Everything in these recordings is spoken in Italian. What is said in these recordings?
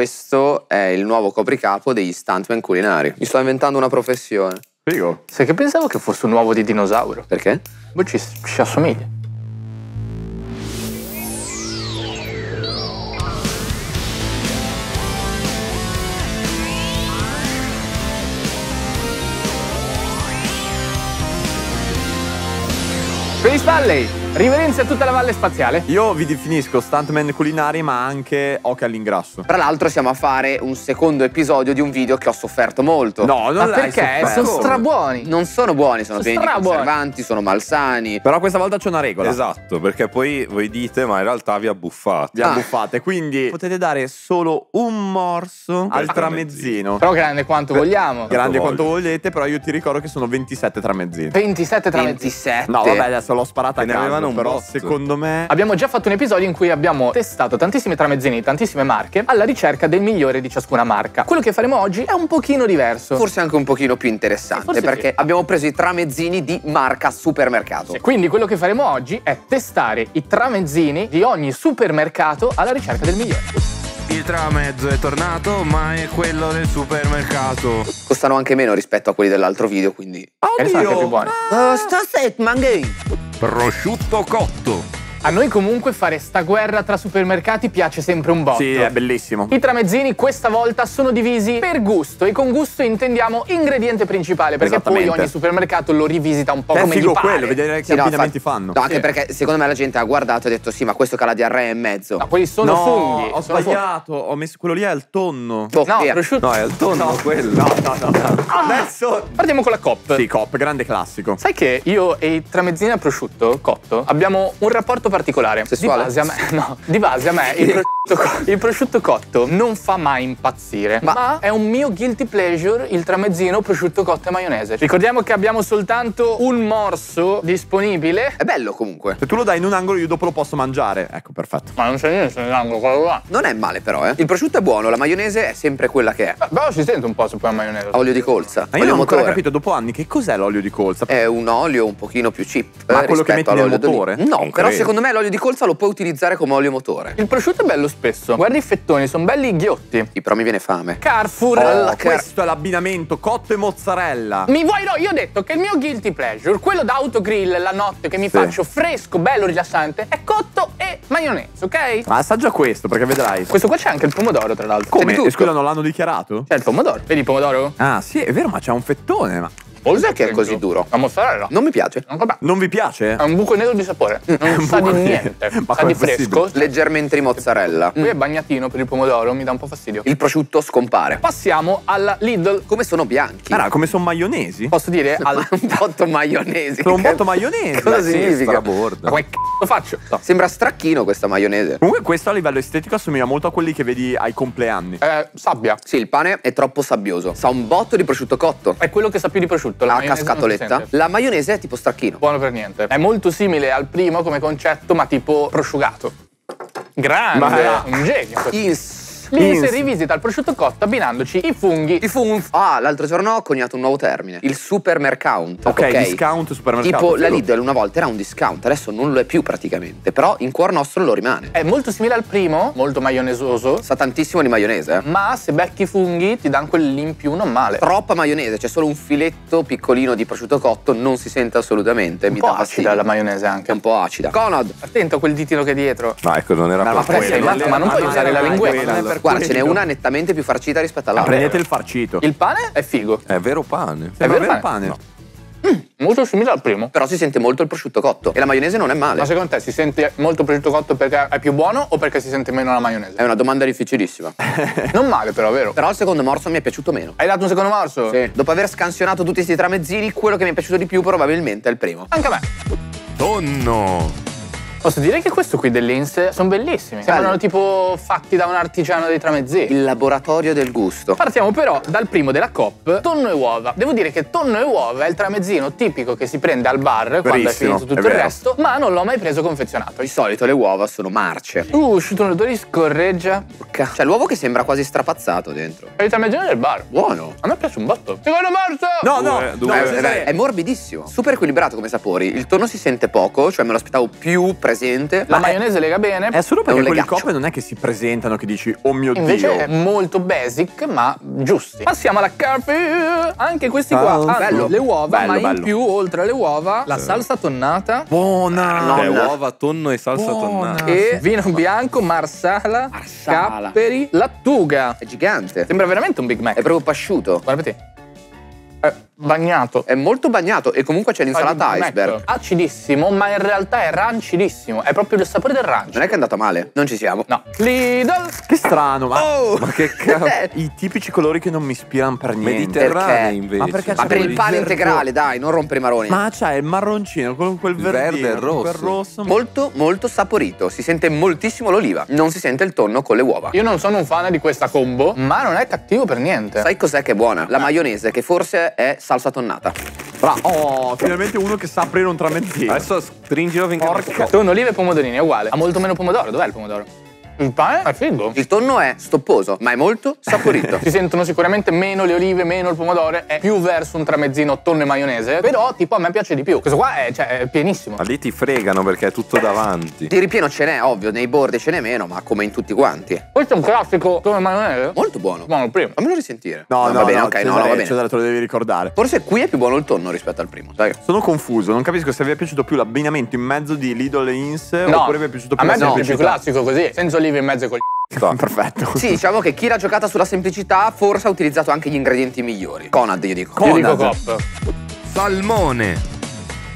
Questo è il nuovo copricapo degli stuntman culinari. Mi sto inventando una professione. Figo. Sai che pensavo che fosse un uovo di dinosauro? Perché? Poi ci, ci assomiglia. Space Valley, riverenza a tutta la valle spaziale. Io vi definisco stuntman culinari, ma anche occhio all'ingrasso. Tra l'altro siamo a fare un secondo episodio di un video che ho sofferto molto. No, non Ma l'hai perché? sofferto. Sono strabuoni. Non sono buoni, sono, Sono pieni di conservanti, sono malsani. Però questa volta c'è una regola. Esatto, perché poi voi dite, ma in realtà vi abbuffate. Vi Ah. abbuffate, quindi potete dare solo un morso al tramezzino. Però grande quanto vogliamo. Grande voglio. quanto volete, però io ti ricordo che sono 27 tramezzini. 27 tramezzini. 27. No, vabbè, adesso l'ho sparata a ne caso, avevano un però botto. secondo me Abbiamo già fatto un episodio in cui abbiamo testato tantissimi tramezzini di tantissime marche alla ricerca del migliore di ciascuna marca. Quello che faremo oggi è un pochino diverso. Forse anche un pochino più interessante perché sì. abbiamo preso i tramezzini di marca supermercato. Quindi quello che faremo oggi è testare i tramezzini di ogni supermercato alla ricerca del migliore. Il tramezzo è tornato, ma è quello del supermercato. Costano anche meno rispetto a quelli dell'altro video, quindi. E sono anche più buoni. Oh, sta set. Prosciutto cotto. A noi comunque fare sta guerra tra supermercati piace sempre un botto. Sì, è bellissimo. I tramezzini questa volta sono divisi per gusto e con gusto intendiamo ingrediente principale perché poi ogni supermercato lo rivisita un po' È come figo gli pare. quello, vedere che Sì, no, abbinamenti infatti- fanno. No, anche Sì. perché secondo me la gente ha guardato e ha detto sì, ma questo che ha la diarrea in mezzo. No, quelli sono no, funghi. ho sbagliato, ho messo quello lì è il tonno. Boh, No, via. prosciutto. No, è il tonno quello. No, no, no. no. Adesso Partiamo con la COP. Sì, cop, grande classico. Sai che io e i tramezzini al prosciutto cotto abbiamo un rapporto particolare. Sessuale? Di base a me, no, di base a me il prosciutto, il prosciutto cotto non fa mai impazzire. Ma, Ma- è un mio guilty pleasure il tramezzino prosciutto cotto e maionese. Ricordiamo che abbiamo soltanto un morso disponibile. È bello comunque. Se tu lo dai in un angolo io dopo lo posso mangiare. Ecco, perfetto. Ma non c'è niente nell'angolo, quello là. Non è male però, eh. Il prosciutto è buono, la maionese è sempre quella che è. Eh, Però si sente un po' se poi la maionese. Olio di colza. Ma io olio non ho ancora capito dopo anni che cos'è l'olio di colza. È un olio un pochino più cheap. Ma eh, quello che rispetto metti nel all'olio motore? No, Non però credo. secondo me l'olio di colza lo puoi utilizzare come olio motore. Il prosciutto è bello spesso. Guarda i fettoni, sono belli ghiotti. Sì, però mi viene fame. Carrefour. Oh, Alla car- questo è l'abbinamento cotto e mozzarella. Mi vuoi no? Io ho detto che il mio guilty pleasure, quello da autogrill la notte che mi Sì. faccio fresco, bello, rilassante, è cotto e maionese, ok? Ma assaggia questo perché vedrai. Questo qua c'è anche il pomodoro, tra l'altro. Come? C'è di tutto. E scusa, non l'hanno dichiarato? C'è il pomodoro. Vedi il pomodoro? Ah, sì, è vero, ma c'è un fettone. Ma Cos'è che è così duro? La mozzarella. Non mi piace. No, vabbè. non vi piace? È un buco nero di sapore. Non un sa di niente. Ma sa di fresco. Leggermente di mozzarella. Qui è bagnatino per il pomodoro, mi dà un po' fastidio. Il prosciutto scompare. Passiamo alla Lidl. Come sono bianchi? Guarda, come sono maionesi? Posso dire al... un botto maionesi. Sono un botto maionese. Cosa Beh, sì, significa? Straborda. Ma come c***o faccio? No. Sembra stracchino questa maionese. Comunque questo a livello estetico assomiglia molto a quelli che vedi ai compleanni. Eh, sabbia. Sì, il pane è troppo sabbioso. Sa un botto di prosciutto cotto. È quello che sa più di prosciutto. La La cascatoletta. sente. La maionese è tipo stracchino. Buono per niente. È molto simile al primo come concetto, ma tipo prosciugato. Grande, Ma- un genio. Ins. Linse Ins. rivisita il prosciutto cotto abbinandoci i funghi. I funf. Ah, l'altro giorno ho coniato un nuovo termine. Il supermercount. Ok, discount supermercato. Tipo la. Lidl una volta era un discount, adesso non lo è più praticamente. Però in cuor nostro lo rimane. È molto simile al primo, molto maionesoso, Sa tantissimo di maionese. eh. ma se becchi i funghi ti danno quell'in in più non male. Troppa maionese, c'è solo un filetto piccolino di prosciutto cotto, non si sente assolutamente. Un mi po' dà acida la maionese È anche. un po' acida. Conad. Attento a quel ditino che è dietro. No, ecco, non era Ma per quello. matto, ma non puoi usare la linguetta. non è per Guarda, ce n'è una nettamente più farcita rispetto all'altra. Prendete il farcito. Il pane è figo, È vero pane. È vero vero pane? pane? molto simile al primo. Però si sente molto il prosciutto cotto. E la maionese non è male. Ma secondo te si sente molto prosciutto cotto perché è più buono o perché si sente meno la È maionese? una domanda difficilissima. Non male però, vero? Però il secondo morso mi è piaciuto meno. Hai dato un secondo morso? Sì. Dopo aver scansionato tutti questi tramezzini, quello che mi è piaciuto di più probabilmente è il primo. Anche a me. Tonno. Posso dire che questo qui dell'Inse sono bellissimi. Sembrano tipo fatti da un artigiano dei tramezzini. Il laboratorio del gusto. Partiamo però dal primo della COP, tonno e uova. Devo dire che tonno e uova è il tramezzino tipico che si prende al bar quando è Verissimo, finito tutto è il resto, ma non l'ho mai preso confezionato. Di solito le uova sono marce. Uh, uscito un odore di scorreggia. Porca- C'è l'uovo che sembra quasi strapazzato dentro. È il tramezzino del bar. Buono. A me piace un botto. Secondo morso! No, no, Due, no, due. Eh, Cesare, eh, è morbidissimo, super equilibrato come sapori. Il tonno si sente poco, cioè me lo aspettavo più presente. La ma è- maionese lega bene. È solo È perché un quelli legaccio. coppe non è che si presentano che dici oh mio Invece è dio. molto basic, ma giusti. Passiamo alla carpe. Anche questi qua Ah, hanno bello. le uova, Bello, ma in bello. più, oltre alle uova, la salsa tonnata Buona. No. Beh, Nonna. uova, tonno e salsa Buona. tonnata. e vino bianco, marsala, Marsala. capperi, lattuga. È gigante. Sembra veramente un Big Mac. È proprio pasciuto. Guarda te. È bagnato. È molto bagnato e comunque c'è l'insalata iceberg. Acidissimo, ma in realtà è rancidissimo. È proprio il sapore del rancio. Non è che è andata male. Non ci siamo. No. Lidl. Che strano, ma Oh! Ma che cazzo? i tipici colori che non mi ispirano per niente. Mediterranei Perché? invece. Ma perché Ma per il pane verde- integrale, dai, non rompere i maroni. Ma c'è il marroncino con quel Il verdino, verde e il rosso. quel rosso. Molto, molto saporito. Si sente moltissimo l'oliva. Non si sente il tonno con le uova. Io non sono un fan di questa combo, ma non è cattivo per niente. Sai cos'è che è buona? La maionese, che forse è salsa tonnata. Bra- oh, finalmente uno che sa aprire un tramezzino. Adesso stringilo finché Porca- Tonno, olive e pomodorini è uguale. Ha molto meno pomodoro. Dov'è il pomodoro? Il pane è figo. Il tonno è stopposo, ma è molto saporito. Si sentono sicuramente meno le olive, meno il pomodoro, è più verso un tramezzino tonno e maionese, però tipo a me piace di più. Questo qua è, cioè, è pienissimo. Ma lì ti fregano perché è tutto davanti. Di ripieno ce n'è, ovvio, nei bordi ce n'è meno, ma come in tutti quanti. Questo è un classico come maionese? Molto buono. Buono il primo. Fammelo risentire. No, no, va bene, no, ok, no, Cesare, no, va bene. Cesare, te lo devi ricordare. Forse qui è più buono il tonno rispetto al primo, sai? Sono confuso, non capisco se vi è piaciuto più l'abbinamento in mezzo di Lidl e Ins No, oppure vi è piaciuto a più me la è più classico così, senza olive in mezzo e col Perfetto. Sì, diciamo che chi l'ha giocata sulla semplicità forse ha utilizzato anche gli ingredienti migliori. Conad, io dico. Io dico Conad. cop. Salmone.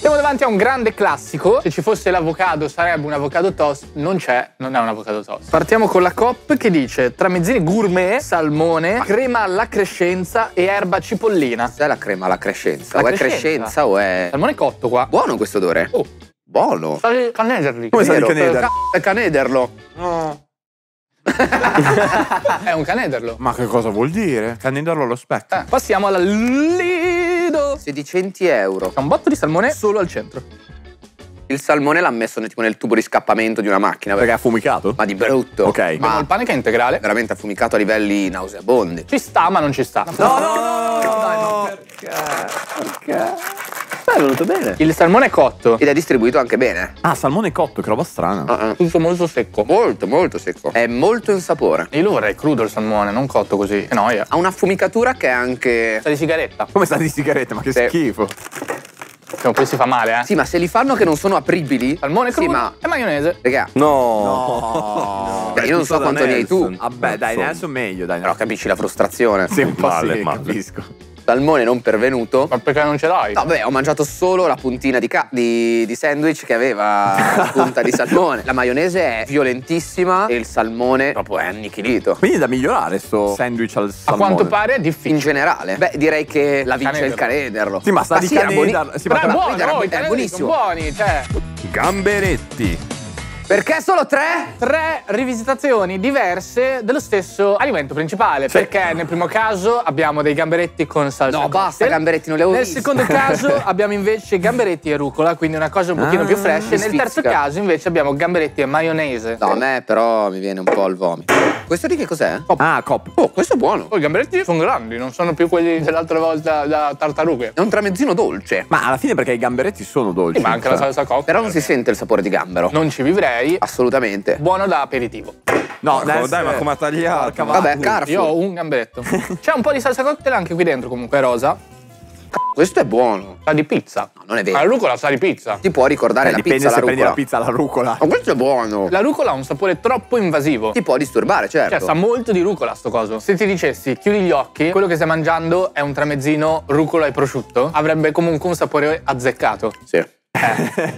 Siamo davanti a un grande classico. Se ci fosse l'avocado sarebbe un avocado toast. Non c'è, non è un avocado toast. Partiamo con la COP che dice tramezzini gourmet, salmone, crema alla crescenza e erba cipollina. Cos'è la crema alla crescenza? La o è crescenza. crescenza o è. Salmone cotto qua. Buono questo odore. Oh, Buono. sa di canederli. Come sa di Vero, caneder? ca- È canederlo. È un canederlo. Ma che cosa vuol dire? Candidarlo allo specchio. Eh, passiamo alla Lido. 1600 euro. C'è un botto di salmone solo al centro. Il salmone l'ha messo tipo nel tubo di scappamento di una macchina. Perché è affumicato? Ma di brutto. Ok. Abbiamo Ma il pane che è integrale. veramente affumicato a livelli nauseabondi. Ci sta, ma non ci sta. No, no, no, dai, ma perché? Perché? Beh, è venuto bene. Il salmone è cotto. Ed è distribuito anche bene. Ah, salmone cotto, che roba strana. Ah, ah. Tutto molto secco. Molto, molto secco. È molto in sapore. Io lo vorrei crudo il salmone, non cotto così. Che noia. Ha un'affumicatura che è anche. Sa di sigaretta. Come sta di sigarette, ma che Sì. schifo. Che poi si fa male, eh. Sì, ma se li fanno che non sono apribili. Salmone Sì, crudo ma. e maionese. Raga, No. Beh, io non so quanto ne hai tu. Vabbè, dai, adesso meglio, dai. però capisci la frustrazione. Sì, un po' Male, sì, male. capisco. Salmone non pervenuto. Ma perché non ce l'hai? No, beh, ho mangiato solo la puntina di, ca- di- di sandwich che aveva la punta di salmone. La maionese è violentissima e il salmone proprio è annichilito. Quindi è da migliorare sto sandwich al A salmone. quanto pare è difficile. In generale, beh, direi che la vince il Canederlo. Sì, ma sta di sì, era buoni- canederlo. Sì, ma è buono, è buonissimo. sono buoni, cioè. Gamberetti. Perché solo tre? Tre rivisitazioni diverse dello stesso alimento principale. Perché nel primo caso abbiamo dei gamberetti con salsa. No, basta, cocktail. gamberetti, non li avevo Nel visti. secondo caso abbiamo invece gamberetti e rucola, quindi una cosa un pochino Ah, più fresh. E nel terzo caso invece abbiamo gamberetti e maionese. No, a me però mi viene un po' il vomito. Questo di che cos'è? Ah, cop. Oh, questo è buono. Poi i gamberetti sono grandi, non sono più quelli dell'altra volta da tartarughe. È un tramezzino dolce. Ma alla fine perché i gamberetti sono dolci. Sì, ma anche la cioè. salsa cocktail. Però non si sente il sapore di gambero. Non ci vivrei. Assolutamente. Buono da aperitivo. No, Porco, dai, ma come ha tagliato? Vabbè. Carrefour. Io ho un gambetto. C'è un po' di salsa cocktail anche qui dentro, comunque è rosa. Questo è buono. Sa di pizza. No, non è La vero. rucola sa di pizza. Ti può ricordare Eh, la pizza alla se prendi rucola. la pizza alla rucola. Ma questo è buono. La rucola ha un sapore troppo invasivo. Ti può disturbare, certo. Cioè, sa molto di rucola sto coso. Se ti dicessi chiudi gli occhi, quello che stai mangiando è un tramezzino rucola e prosciutto, avrebbe comunque un sapore azzeccato. Sì.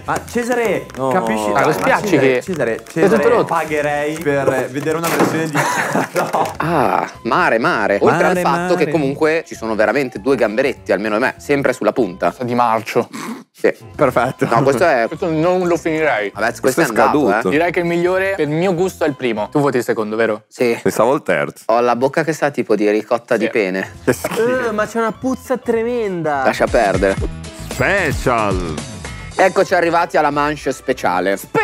Ma Cesare, No. capisci? Ah, lo Ma spiacci Cesare, che- Cesare, Cesare pagherei per vedere una versione di No. Ah, mare, mare. Oltre Mare, al fatto mare. che comunque ci sono veramente due gamberetti, almeno a me, sempre sulla punta. Di marcio. Sì. Perfetto. No, questo è. Questo non lo finirei. Vabbè, questo, Questo è è andato, scaduto. eh. Direi che il migliore per il mio gusto è il primo. Tu voti il secondo, vero? Sì. Pensavo il terzo. Ho la bocca che sa tipo di ricotta di Sì. pene. Che schifo. ma c'è una puzza tremenda. Lascia perdere. Special. Eccoci arrivati alla manche speciale. special!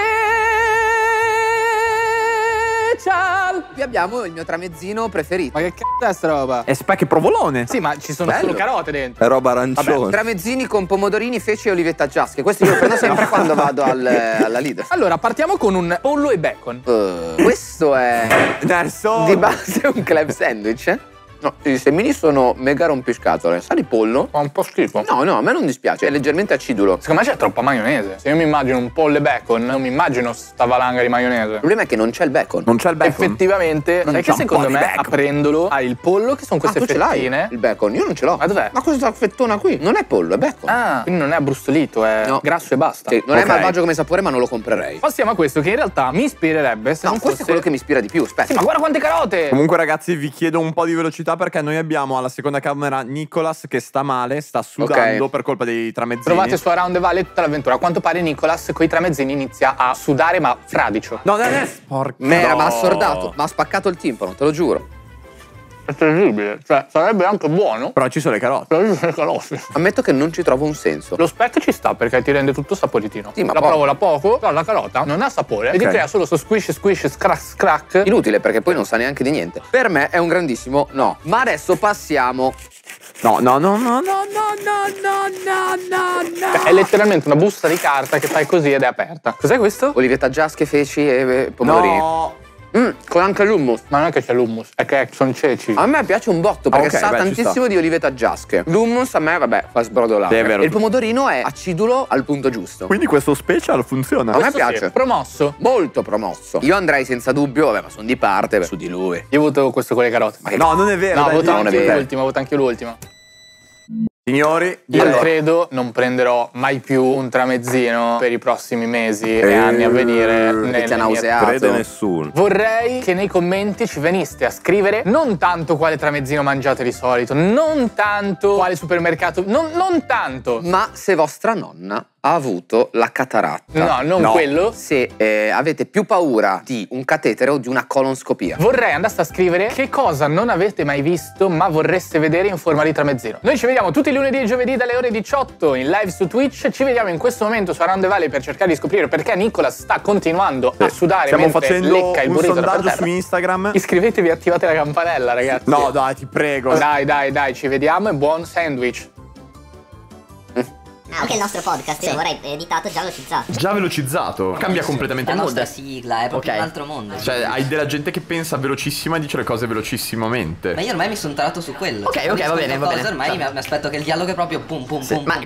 Qui abbiamo il mio tramezzino preferito. Ma che cazzo è sta roba? È specchio provolone. Sì, ma ci sono Bello. solo carote dentro. È roba arancione. Tramezzini con pomodorini, feci e olivetta giasche. Questo io lo prendo sempre quando vado al- alla Lidl. Allora, partiamo con un pollo e bacon. Eh, questo è Nelson. di base un club sandwich. eh? No, i semini sono mega rompiscatole. Sa di pollo? Fa un po' schifo. No, no, a me non dispiace, è leggermente acidulo. Il Secondo me c'è troppa maionese. Se io mi immagino un pollo e bacon, non mi immagino sta valanga di maionese. problema è che non c'è il bacon. Non c'è il bacon. Effettivamente, Non sai che secondo me bacon. aprendolo hai il pollo che sono Ah, queste tu ce l'hai fettine. il bacon? Io non ce l'ho. Ma dov'è? Ma questa fettona qui non è pollo, è bacon. Ah, quindi non è abbrustolito, è No. grasso e basta. Sì, non Ok. è malvagio come sapore, ma non lo comprerei. Passiamo a questo che in realtà mi ispirerebbe se No, non questo fosse... è quello che mi ispira di più. Aspetta. Sì, ma guarda quante carote! Comunque ragazzi vi chiedo un po' di velocità perché noi abbiamo alla seconda camera Nicolas che sta male, sta sudando Ok. per colpa dei tramezzini. Provate su Around the Valley tutta l'avventura. A quanto pare Nicolas coi tramezzini inizia a sudare ma fradicio. No, no, no, porca. Mera, no. ma ha assordato, ma ha spaccato il timpano, te lo giuro. È terribile. Cioè, sarebbe anche buono. Però ci sono le carote. Però io sono calossi. Ammetto che non ci trovo un senso. Lo speck ci sta perché ti rende tutto saporitino. Sì, ma la provo da poco, però la carota non ha sapore e ti crea solo sto squish squish scrack scrack. Inutile perché poi non sa neanche di niente. Per me è un grandissimo no. Ma adesso passiamo. No, no, no, no, no, no, no, no, no, no, Cioè, È letteralmente una busta di carta che fai così ed è aperta. Cos'è questo? Olivetta giasche, feci e e pomodorini. No. Mm, con anche l'hummus. Ma non è che c'è l'hummus, è che sono ceci. A me piace un botto perché Ah, ok, sa beh, tantissimo di olivetta giasche. L'hummus a me, vabbè, fa sbrodolare. Sì, è vero. E il pomodorino è acidulo al punto giusto. Quindi questo special funziona. A me Questo sì, piace. promosso. Molto promosso. Io andrei senza dubbio, vabbè, ma sono di parte, su di lui. Io voto questo con le carote. Ma che No, non è vero. No, dai, voto non è anche l'ultimo, voto anche l'ultimo. Signori, Io direi- credo non prenderò mai più un tramezzino per i prossimi mesi e Eh, anni a venire. Nelle ti ha nauseato. Crede nessuno. Vorrei che nei commenti ci veniste a scrivere non tanto quale tramezzino mangiate di solito, non tanto quale supermercato, non, non tanto. Ma se vostra nonna ha avuto la cataratta. No, non No. quello. Se eh, avete più paura di un catetere o di una colonscopia. Vorrei andaste a scrivere che cosa non avete mai visto ma vorreste vedere in forma di tramezzino. Noi ci vediamo tutti i lunedì e giovedì dalle ore 18 in live su Twitch. Ci vediamo in questo momento su Around the Valley per cercare di scoprire perché Nicolas sta continuando a sudare Stiamo mentre facendo lecca il un burrito da per sondaggio su. Instagram. Iscrivetevi e attivate la campanella, ragazzi. No, dai, ti prego. Dai, dai, dai, ci vediamo e buon sandwich. Ah, anche il nostro podcast, io lo vorrei editato già velocizzato. Già velocizzato, cambia completamente La il nostra mondo. sigla è proprio Ok. un altro mondo. Cioè, hai della gente che pensa velocissima e dice le cose velocissimamente. Ma io ormai mi sono tarato su quello. Ok, Cioè, ok, va bene, va bene. Ormai Cioè- mi mi aspetto che il dialogo è proprio pum pum Sì, pum. ma pum,